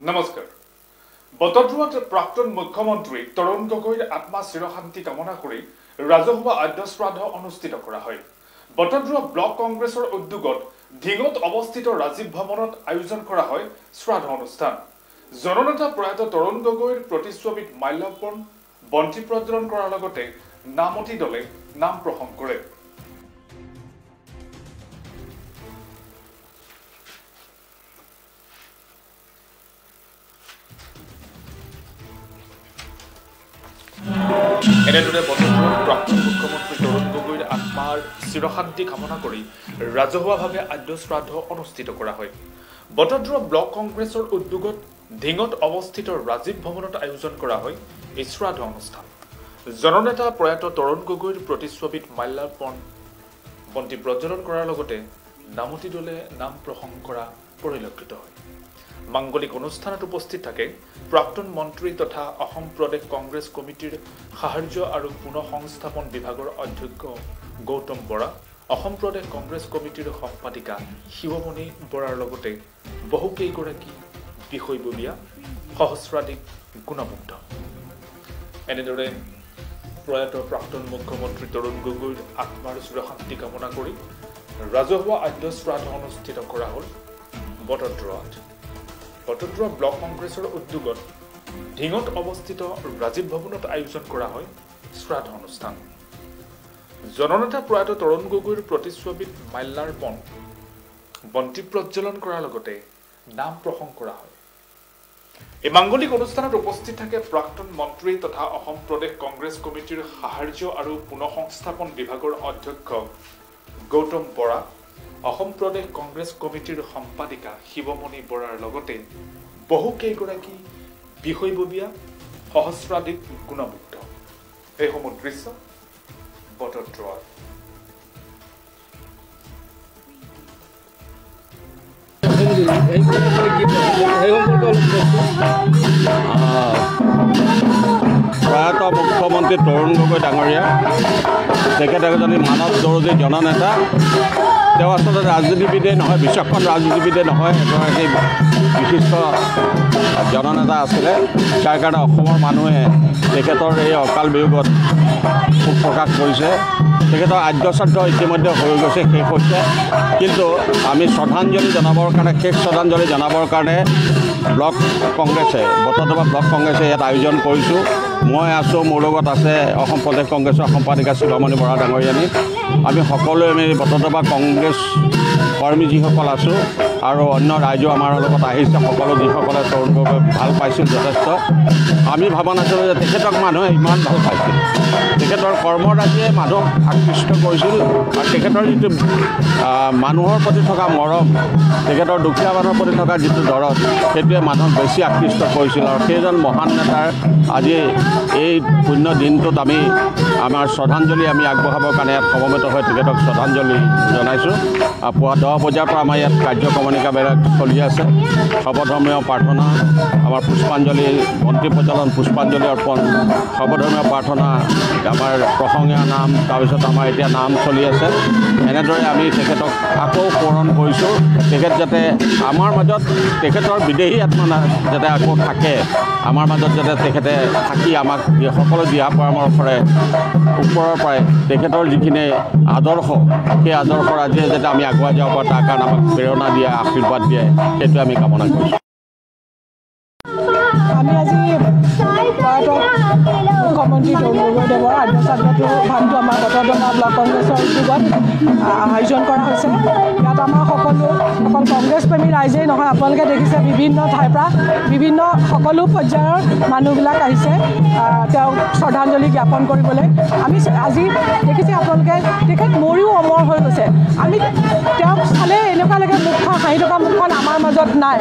নমস্কাৰ। বটদ্ৰৱাত প্ৰাক্তন মুখ্যমন্ত্ৰী তৰুণ গগৈৰ আত্মা চিৰশান্তি কামনা কৰি ৰাজহুৱা আদ্যশ্ৰাদ্ধ অনুষ্ঠিত কৰা হয়। বটদ্ৰৱা ব্লক কংগ্ৰেছৰ উদ্যোগত ঢিঙত অৱস্থিত ৰাজীৱ ভৱনত আয়োজন কৰা হয় শ্ৰাদ্ধ অনুষ্ঠান। জননেতা প্ৰয়াত তৰুণ গগৈৰ প্ৰতিচ্ছবিত মাল্যাৰ্পণ বন্তি প্ৰজ্বলন কৰাৰ লগতে নামতি দলে নাম প্ৰসংগ কৰে। এনেদৰে বটদ্ৰৱাত প্ৰাক্তন মুখ্যমন্ত্ৰী তৰুণ গগৈৰ আত্মাৰ চিৰশান্তি কামনা কৰি ৰাজহুৱাভাৱে আদ্য শ্ৰাদ্ধ অনুষ্ঠিত কৰা হয়। বটদ্ৰৱা ব্লক কংগ্ৰেছৰ উদ্যোগত ঢিঙত অৱস্থিত ৰাজীৱ ভৱনত আয়োজন কৰা হয় এই শ্ৰাদ্ধ অনুষ্ঠান। জননেতা প্ৰয়াত তৰুণ গগৈৰ প্ৰতিচ্ছবিত মাল্যাৰ্পণ বন্তি প্ৰজ্বলন কৰাৰ লগতে নামতি দলে নাম প্ৰসংগ কৰা পৰিলক্ষিত হয়। মাংগলিক অনুষ্ঠানত উপস্থিত থাকে প্ৰাক্তন মন্ত্ৰী তথা অসম প্ৰদেশ কংগ্ৰেছ কমিটিৰ সাহাৰ্য আৰু পুনঃ সংস্থাপন বিভাগৰ অধ্যক্ষ গৌতম বৰা অসম প্ৰদেশ কংগ্ৰেছ কমিটিৰ সম্পাদিকা শিৱমণি বৰাৰ লগতে বহুকেইগৰাকী বিষয়ববীয়া সহস্ৰাধিক গুণমুগ্ধ। এনেদৰে প্ৰয়াত প্ৰাক্তন মুখ্যমন্ত্ৰী তৰুণ গগৈৰ আত্মাৰ চিৰশান্তি কামনা কৰি ৰাজহুৱা আদ্য শ্ৰাদ্ধ অনুষ্ঠিত কৰা হ'ল বটদ্ৰৱাত বটদ্ৰৱা ব্লক কংগ্ৰেছৰ উদ্যোগত ঢিঙত অৱস্থিত ৰাজীৱ ভৱনত আয়োজন কৰা হয় শ্ৰাদ্ধ অনুষ্ঠান। জননেতা প্ৰয়াত তৰুণ গগৈৰ প্ৰতিচ্ছবিত মাল্যাৰ্পণ বন্তি প্ৰজ্বলন কৰাৰ লগতে নাম প্ৰসংগ কৰা হয়। এই মাংগলিক অনুষ্ঠানত উপস্থিত থাকে প্ৰাক্তন মন্ত্ৰী তথা অসম প্ৰদেশ কংগ্ৰেছ কমিটিৰ সাহাৰ্য আৰু পুনঃ সংস্থাপন বিভাগৰ অধ্যক্ষ গৌতম বৰা অসম প্ৰদেশ কংগ্ৰেছ কমিটিৰ সম্পাদিকা শিৱমণি বৰাৰ লগতে বহুকেইগৰাকী বিষয়ববীয়া সহস্ৰাধিক গুণমুগ্ধ এইসমূহ দৃশ্য অলপ প্ৰয়াত মুখ্যমন্ত্ৰী তৰুণ গগৈ ডাঙৰীয়া। তেখেত এজনী মানৱ দৰজী জননেতা। তেওঁ আচলতে ৰাজনীতিবিদেই নহয় বিচক্ষণ ৰাজনীতিবিদেই নহয় এগৰাকী বিশিষ্ট জননেতা আছিলে। তাৰ কাৰণে অসমৰ মানুহে তেখেতৰ এই অকাল বিয়োগত শোক প্ৰকাশ কৰিছে। তেখেতৰ আদ্যশ্ৰাদ্ধ ইতিমধ্যে হৈ গৈছে শেষ হৈছে। কিন্তু আমি শ্ৰদ্ধাঞ্জলি জনাবৰ কাৰণে শেষ শ্ৰদ্ধাঞ্জলি জনাবৰ কাৰণে ব্লক কংগ্ৰেছে বটদ্ৰৱা ব্লক কংগ্ৰেছে ইয়াত আয়োজন কৰিছোঁ। মই আছোঁ মোৰ লগত আছে অসম প্ৰদেশ কংগ্ৰেছৰ সম্পাদিকা শিৱামণি বৰা ডাঙৰীয়ানী। আমি সকলোৱে আমি বটদ্ৰৱা কংগ্ৰেছ কৰ্মী যিসকল আছোঁ আৰু অন্য ৰাইজো আমাৰ লগত আহিছে সকলো যিসকলে তৰুণ গগৈ ভাল পাইছিল যথেষ্ট। আমি ভবা নাছিলোঁ যে তেখেতক মানুহে ইমান ভাল পাইছিল। তেখেতৰ কৰ্মৰাজিয়ে মানুহক আকৃষ্ট কৰিছিল আৰু তেখেতৰ যিটো মানুহৰ প্ৰতি থকা মৰম তেখেতৰ দুখীয়া মানুহৰ প্ৰতি থকা যিটো দৰদ সেইটোৱে মানুহক বেছি আকৃষ্ট কৰিছিল আৰু সেইজন মহান নেতাৰ আজি এই পুণ্য দিনটোত আমি আমাৰ শ্ৰদ্ধাঞ্জলি আমি আগবঢ়াবৰ কাৰণে ইয়াত সমবেত হৈ তেখেতক শ্ৰদ্ধাঞ্জলি জনাইছোঁ। আৰু পুৱা দহ বজাৰ পৰা আমাৰ ইয়াত কাৰ্যক্ৰমণিকাবিলাক চলি আছে। সৰ্বধৰ্মীয় প্ৰাৰ্থনা আমাৰ পুষ্পাঞ্জলি মন্ত্ৰী প্ৰজ্বলন পুষ্পাঞ্জলি অৰ্পণ সৰ্বধৰ্মীয় প্ৰাৰ্থনা আমাৰ প্ৰসংগীয়া নাম তাৰপিছত আমাৰ এতিয়া নাম চলি আছে। এনেদৰে আমি তেখেতক আকৌ সোঁৱৰণ কৰিছোঁ। তেখেত যাতে আমাৰ মাজত তেখেতৰ বিদেহী আত্মা যাতে আকৌ থাকে আমাৰ মাজত যাতে তেখেতে থাকি আমাক সকলো দিহা পৰামৰ্শৰে ওপৰৰ পৰাই তেখেতৰ যিখিনি আদৰ্শ সেই আদৰ্শৰাজিয়ে যাতে আমি আগুৱাই যাব পাৰোঁ তাৰ কাৰণে আমাক প্ৰেৰণা দিয়ে আশীৰ্বাদ দিয়ে সেইটোৱে আমি কামনা কৰিছোঁ। আমি আজি গগৈদেৱৰ আদ্যশ্ৰাদ্ধটো ভাগটো আমাৰ বটদ্ৰৱা ব্লক কংগ্ৰেছৰ উদ্যোগত আ- আয়োজন কৰা হৈছে ইয়াত আমাৰ সকলো অকল কংগ্ৰেছ প্ৰেমী ৰাইজেই নহয় আপোনালোকে দেখিছে বিভিন্ন ঠাইৰ পৰা বিভিন্ন সকলো পৰ্যায়ৰ মানুহবিলাক আহিছে তেওঁক শ্ৰদ্ধাঞ্জলি জ্ঞাপন কৰিবলৈ আমি আজি দেখিছে আপোনালোকে তেখেত মৰিও অমৰ হৈ গৈছে আমি তেওঁক চালে এনেকুৱা লাগে মুখখন হাঁহি থকা মুখখন আমাৰ মাজত নাই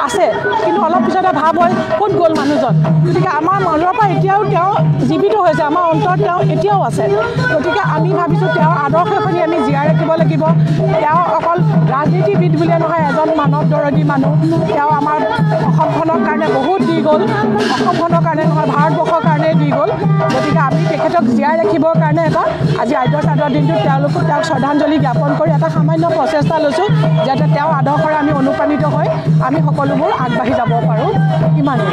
আছে কিন্তু অলপ পিছতে ভাৱ হয় ক'ত গ'ল মানুহজন গতিকে আমাৰ মনৰ পৰা এতিয়াও তেওঁ জীৱিত হৈছে আমাৰ অন্তৰত তেওঁ এতিয়াও আছে। গতিকে আমি ভাবিছোঁ তেওঁৰ আদৰ্শখিনি আমি জীয়াই ৰাখিব লাগিব। তেওঁ অকল ৰাজনীতিবিদ বুলিয়ে নহয় এজন মানৱ দৰদী মানুহ। তেওঁ আমাৰ অসমখনৰ কাৰণে বহুত দি গ'ল। অসমখনৰ কাৰণে নহয় ভাৰতবৰ্ষৰ কাৰণেই দি গ'ল। গতিকে আমি তেখেতক জীয়াই ৰাখিবৰ কাৰণে এটা আজি আদ্য চাদৰ দিনটোত তেওঁলোকক তেওঁক শ্ৰদ্ধাঞ্জলি জ্ঞাপন কৰি এটা সামান্য প্ৰচেষ্টা লৈছোঁ যাতে তেওঁৰ আদৰ্শৰে আমি অনুপ্ৰাণিত হৈ আমি সকলোবোৰ আগবাঢ়ি যাব পাৰোঁ। ইমানেই।